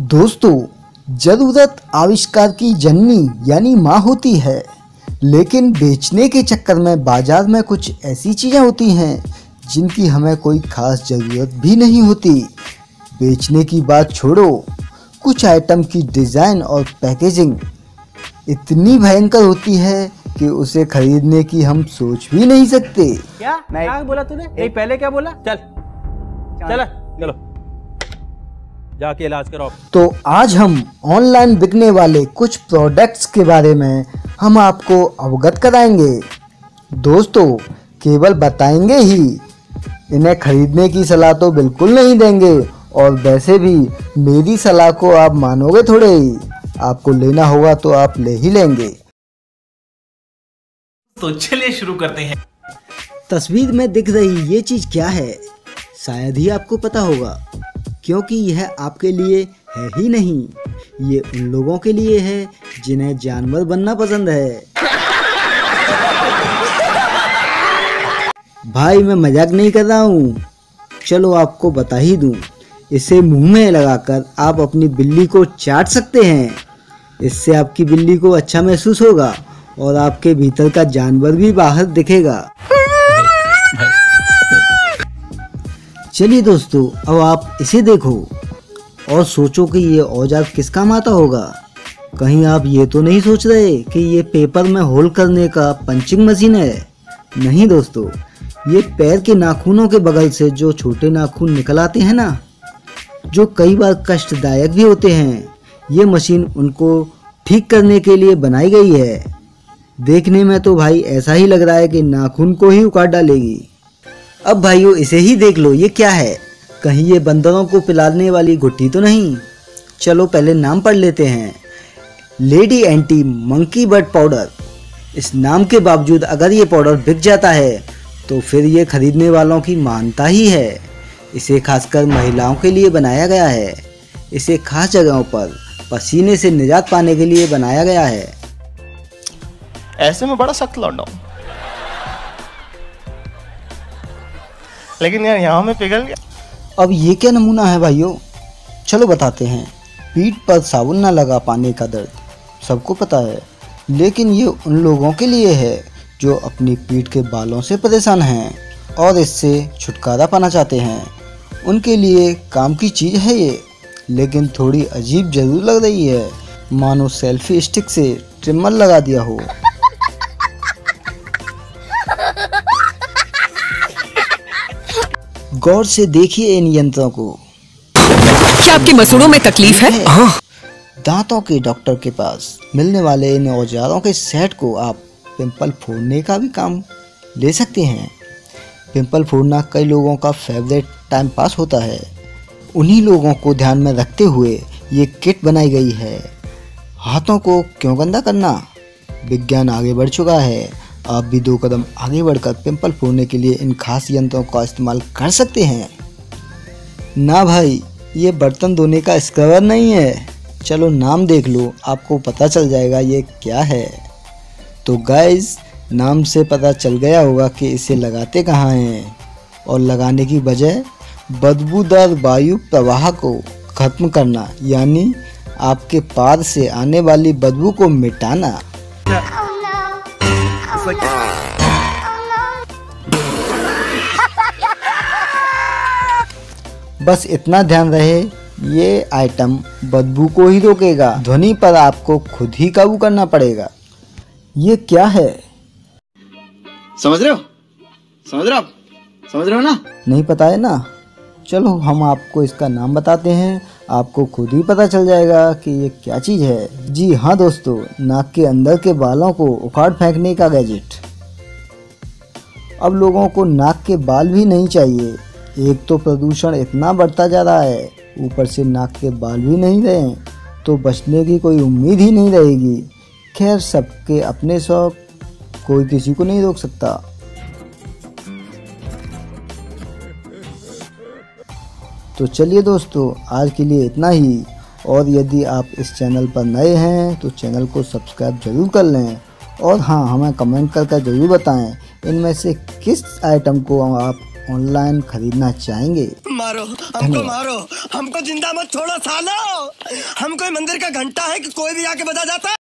दोस्तों ज़रूरत आविष्कार की जननी यानी माँ होती है लेकिन बेचने के चक्कर में बाज़ार में कुछ ऐसी चीज़ें होती हैं जिनकी हमें कोई खास ज़रूरत भी नहीं होती। बेचने की बात छोड़ो कुछ आइटम की डिज़ाइन और पैकेजिंग इतनी भयंकर होती है कि उसे खरीदने की हम सोच भी नहीं सकते। क्या? क्या बोला तूने? पहले क्या बोला? चल। चल। चलो। जाके इलाज कराओ। तो आज हम ऑनलाइन बिकने वाले कुछ प्रोडक्ट्स के बारे में हम आपको अवगत कराएँगे। दोस्तों केवल बताएँगे ही इन्हें खरीदने की सलाह तो बिल्कुल नहीं देंगे और वैसे भी मेरी सलाह को आप मानोगे थोड़े ही। आपको लेना होगा तो आप ले ही लेंगे। तो चलिए शुरू करते हैं। तस्वीर में दिख रही ये चीज़ क्या है? शायद ही आपको पता होगा। क्योंकि यह आपके लिए है ही नहीं। ये उन लोगों के लिए है जिन्हें जानवर बनना पसंद है। भाई, मैं मज़ाक नहीं कर रहा हूँ। चलो आपको बता ही दूँ। इसे मुँह में लगाकर आप अपनी बिल्ली को चाट सकते हैं। इससे आपकी बिल्ली को अच्छा महसूस होगा और आपके भीतर का जानवर भी बाहर दिखेगा। चलिए दोस्तों, अब आप इसे देखो और सोचो कि ये औज़ार किस काम आता होगा। कहीं आप ये तो नहीं सोच रहे कि ये पेपर में होल करने का पंचिंग मशीन है। नहीं दोस्तों, ये पैर के नाखूनों के बगल से जो छोटे नाखून निकल आते हैं ना, जो कई बार कष्टदायक भी होते हैं, ये मशीन उनको ठीक करने के लिए बनाई गई है। देखने में तो भाई ऐसा ही लग रहा है कि नाखून को ही उकाट डालेगी। अब भाइयों, इसे ही देख लो, ये क्या है? कहीं ये बंदरों को पिलाने वाली गुट्टी तो नहीं? चलो, पहले नाम पढ़ लेते हैं। Lady anti monkey bird powder इस नाम के बावजूद अगर ये पाउडर बिक जाता है तो फिर ये खरीदने वालों की मानता ही है। इसे खासकर महिलाओं के लिए बनाया गया है। इसे खास जगहों पर पसीने से निजात पाने के लिए बनाया गया है। ऐसे में बड़ा सख्त लौट लेकिन यार यहाँ में पिघल गया। अब ये क्या नमूना है भाइयों? चलो बताते हैं। पीठ पर साबुन ना लगा पाने का दर्द, सबको पता है। लेकिन ये उन लोगों के लिए है जो अपनी पीठ के बालों से परेशान हैं और इससे छुटकारा पाना चाहते हैं। उनके लिए काम की चीज़ है ये, लेकिन थोड़ी अजीब ज़रूर लग रही है। मानो सेल्फी स्टिक से ट्रिमर लगा दिया हो। गौर से देखिए इन यंत्रों को। क्या आपके मसूड़ों में तकलीफ़ है? हाँ। दांतों के डॉक्टर के पास मिलने वाले इन औजारों के सेट को आप पिंपल फोड़ने का भी काम ले सकते हैं। पिंपल फोड़ना कई लोगों का फेवरेट टाइम पास होता है। उन्हीं लोगों को ध्यान में रखते हुए ये किट बनाई गई है। हाथों को क्यों गंदा करना? विज्ञान आगे बढ़ चुका है। आप भी दो कदम आगे बढ़कर पिंपल फोड़ने के लिए इन खास यंत्रों का इस्तेमाल कर सकते हैं। ना भाई, ये बर्तन धोने का स्क्रबर नहीं है। चलो नाम देख लो, आपको पता चल जाएगा ये क्या है। तो गाइस नाम से पता चल गया होगा कि इसे लगाते कहाँ हैं। और लगाने की वजह बदबूदार वायु प्रवाह को खत्म करना, यानी आपके पार से आने वाली बदबू को मिटाना। बस इतना ध्यान रहे ये आइटम बदबू को ही रोकेगा। ध्वनि पर आपको खुद ही काबू करना पड़ेगा। ये क्या है? समझ रहे हो? समझ रहे हो समझ रहे हो ना? नहीं पता है ना? चलो हम आपको इसका नाम बताते हैं। आपको खुद ही पता चल जाएगा कि ये क्या चीज़ है। जी हाँ दोस्तों, नाक के अंदर के बालों को उखाड़ फेंकने का गैजेट। अब लोगों को नाक के बाल भी नहीं चाहिए। एक तो प्रदूषण इतना बढ़ता जा रहा है, ऊपर से नाक के बाल भी नहीं रहे तो बचने की कोई उम्मीद ही नहीं रहेगी। खैर, सबके अपने शौक, कोई किसी को नहीं रोक सकता। तो चलिए दोस्तों आज के लिए इतना ही। और यदि आप इस चैनल पर नए हैं तो चैनल को सब्सक्राइब ज़रूर कर लें। और हाँ हमें कमेंट करके ज़रूर बताएँ इनमें से किस आइटम को आप ऑनलाइन खरीदना चाहेंगे। मारो हमको मारो हमको ज़िंदा मत छोड़ो सालो। हम कोई मंदिर का घंटा है कि कोई भी आके बजा जाता है?